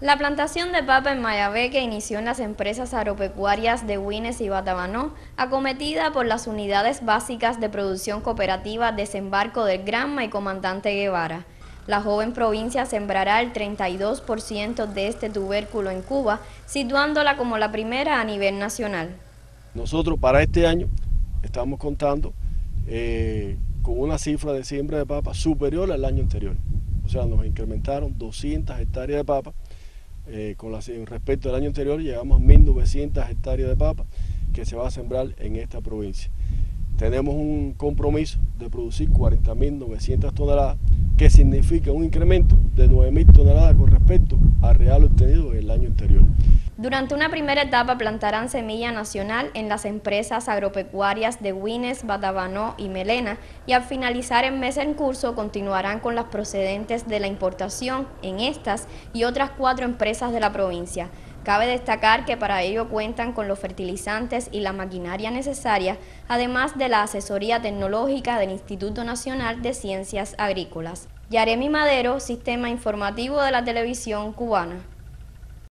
La plantación de papa en Mayabé que inició en las empresas agropecuarias de Wines y Batabanó, acometida por las unidades básicas de producción cooperativa Desembarco del Granma y Comandante Guevara. La joven provincia sembrará el 32% de este tubérculo en Cuba, situándola como la primera a nivel nacional. Nosotros para este año estamos contando eh, con una cifra de siembra de papa superior al año anterior. O sea, nos incrementaron 200 hectáreas de papa eh, con respecto al año anterior llegamos a 1.900 hectáreas de papa que se va a sembrar en esta provincia. Tenemos un compromiso de producir 40.900 toneladas, que significa un incremento de 9.000 toneladas con respecto real obtenido en el año anterior. Durante una primera etapa plantarán semilla nacional en las empresas agropecuarias de Wines, Batabanó y Melena y al finalizar el mes en curso continuarán con las procedentes de la importación en estas y otras cuatro empresas de la provincia. Cabe destacar que para ello cuentan con los fertilizantes y la maquinaria necesaria, además de la asesoría tecnológica del Instituto Nacional de Ciencias Agrícolas. Yaremi Madero, Sistema Informativo de la Televisión Cubana.